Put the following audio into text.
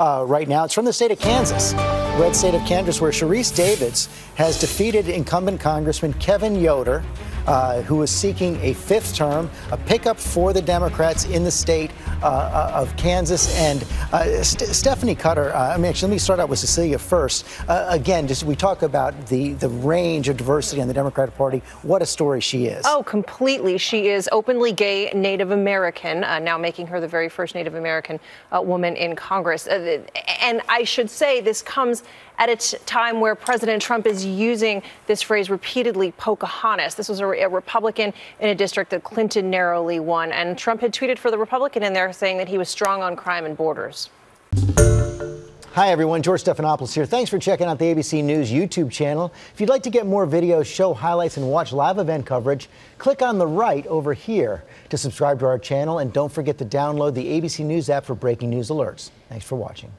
uh, right now. It's from the state of Kansas, red state of Kansas, where Sharice Davids has defeated incumbent Congressman Kevin Yoder uh, who is seeking a fifth term, a pickup for the Democrats in the state uh, uh of Kansas. And uh, St- Stephanie Cutter, uh, I mean, actually, let me start out with Cecilia first. Again, just we talk about the, the range of diversity in the Democratic Party. What a story she is. Oh, completely. She is openly gay Native American, now making her the very first Native American woman in Congress. and I should say this comes at a time where President Trump is using this phrase repeatedly, Pocahontas. This was a, a Republican in a district that Clinton narrowly won. And Trump had tweeted for the Republican in there saying that he was strong on crime and borders. Hi, everyone. George Stephanopoulos here. Thanks for checking out the ABC News YouTube channel. If you'd like to get more videos, show highlights, and watch live event coverage, click on the right over here to subscribe to our channel. And don't forget to download the ABC News app for breaking news alerts. Thanks for watching.